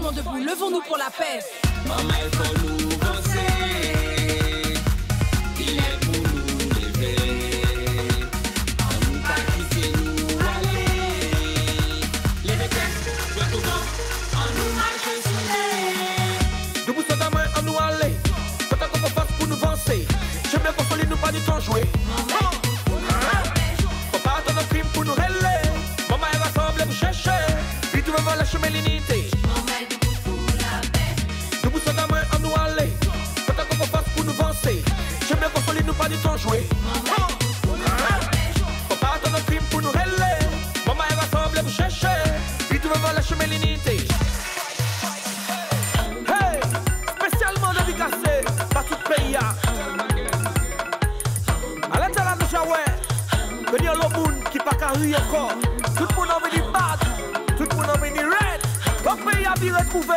partiellement debout. Levons-nous pour la paix. Maman, il faut nous avancer. Il est pour nous lever. On nous pas quitter nous aller. Les têtes, je tout vent, on nous marche sous Debout sur ta main, on nous aller. Faut qu'on fasse pour nous avancer. J'aime bien qu'on folie, nous pas du temps jouer. Faut pas attendre un crime pour nous rêler. Maman, elle rassemble, vous chercher. Puis tu vas voir la chemin l'unité. Du temps jouer. Pas attendre un crime pour nous rêler. Maman, elle rassemble, vous chercher. Puis tu vas voir la chemin. Hey, spécialement dédicacé par tout le pays. À l'intérieur de Jaoué, venir le monde qui pas rire encore. Tout le monde en venu battre, tout le monde en venu red. Comme pays a bien retrouvé.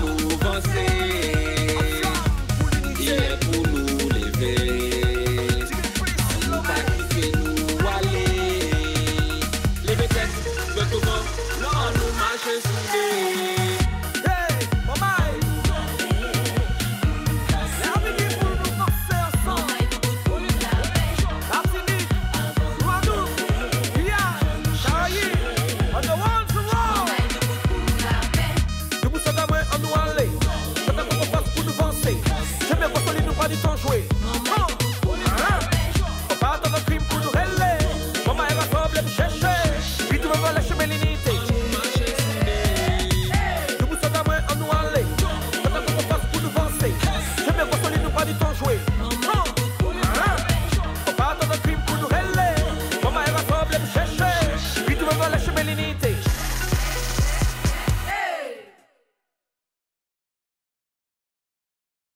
see.